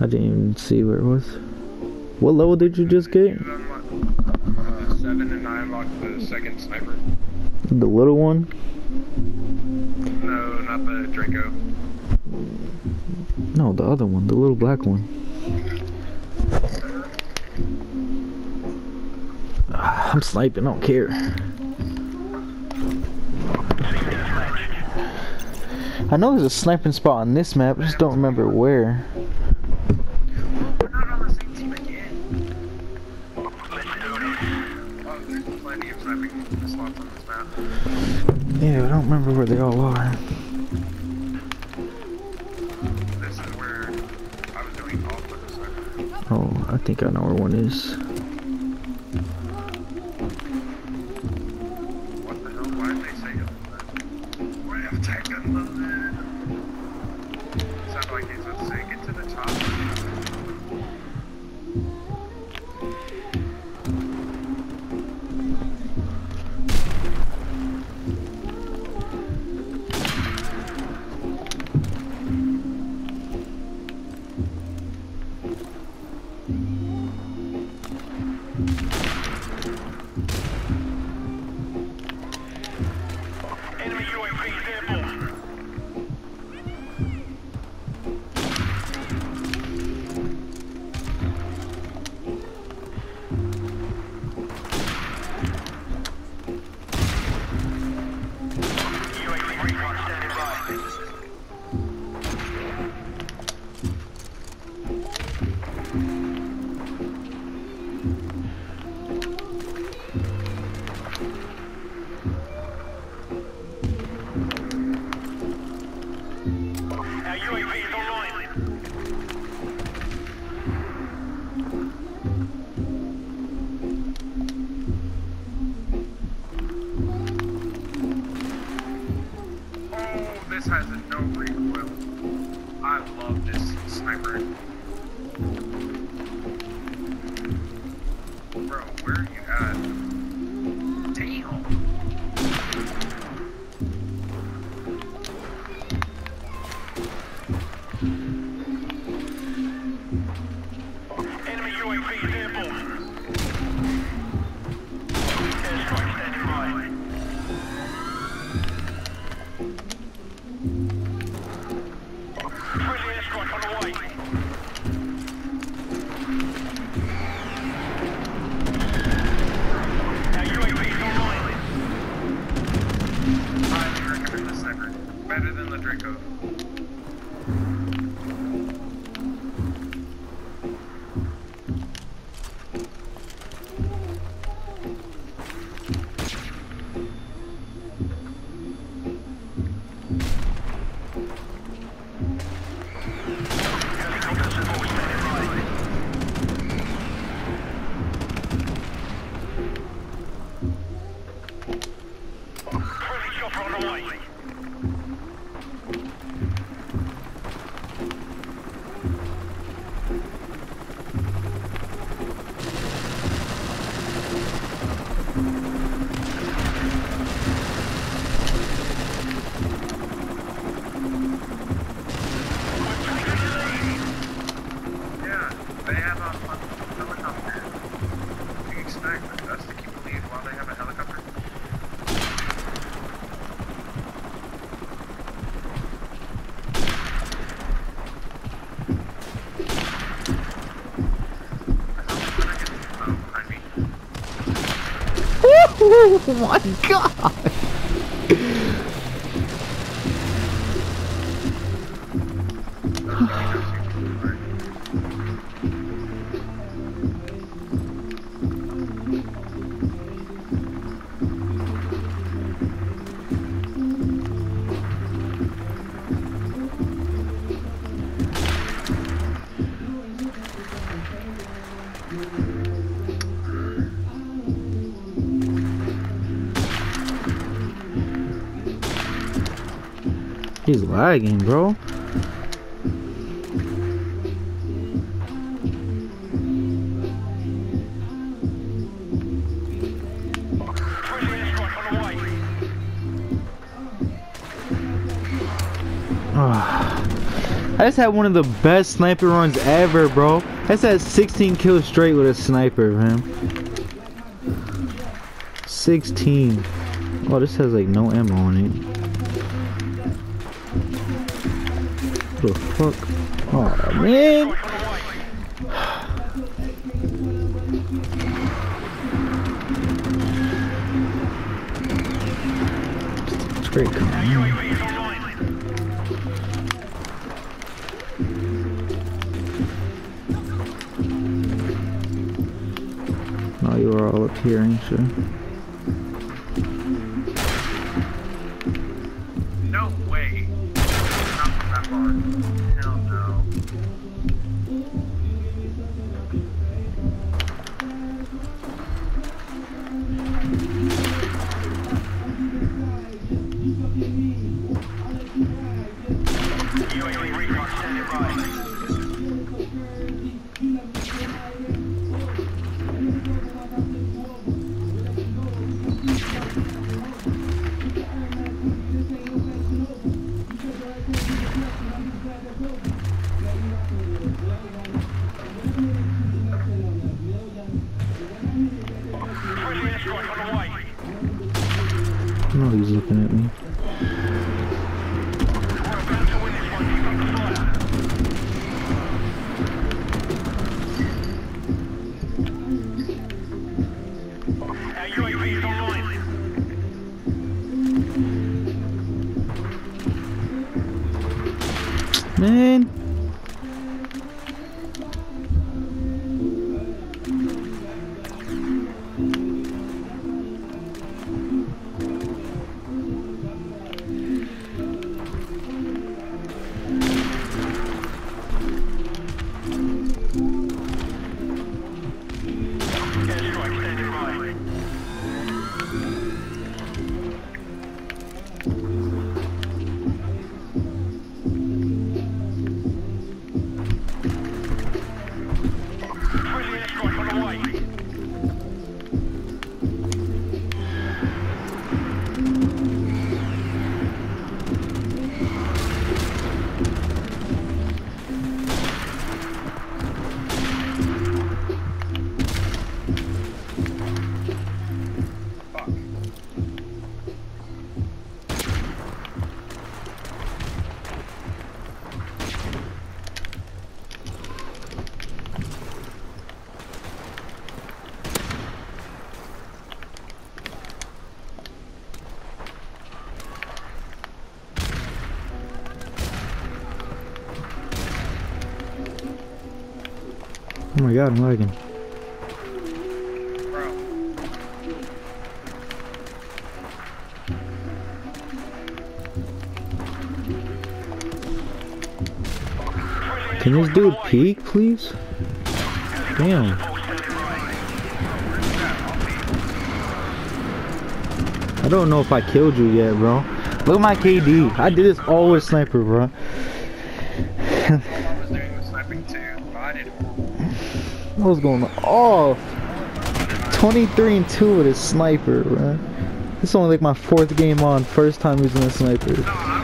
I didn't even see where it was. What level did you just get? Uh, seven and I unlocked the second sniper. The little one? No, not the Draco. No, the other one, the little black one. I'm sniping, I don't care. I know there's a sniping spot on this map, I just don't remember where. Yeah, I don't remember where they all are. This is where I was doing all the. Oh, I think I know where one is. This has a no recoil. I love this sniper. Oh my god! He's lagging, bro. Ah. I just had one of the best sniper runs ever, bro. I just had 16 kills straight with a sniper, man. 16. Oh, this has like no ammo on it. The fuck? Oh, man. It's great. Oh, you are all up here, ain't you? Know he's looking at me. We're Oh my god, I'm lagging. Can this dude peek, please? Damn. I don't know if I killed you yet, bro. Look at my KD. I did this all with sniper, bro. Too, but I did horrible. What was going off? 23 and 2 with a sniper. This is only like my fourth game on, first time using a sniper.